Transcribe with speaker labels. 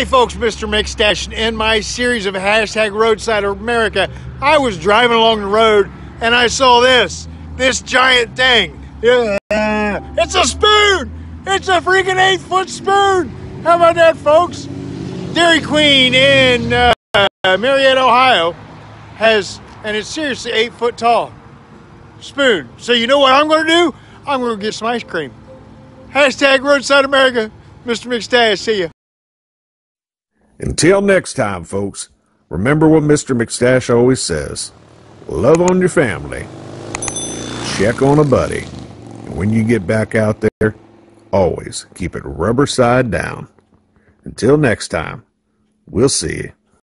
Speaker 1: Hey folks, Mr. McStache. In my series of hashtag Roadside America, I was driving along the road and I saw this, this giant thing. Yeah, it's a spoon. It's a freaking eight foot spoon. How about that, folks? Dairy Queen in uh, Marietta, Ohio, has, and it's seriously eight foot tall spoon. So you know what I'm going to do? I'm going to get some ice cream. Hashtag Roadside America. Mr. McStache, see ya.
Speaker 2: Until next time, folks, remember what Mr. McStache always says love on your family, check on a buddy, and when you get back out there, always keep it rubber side down. Until next time, we'll see you.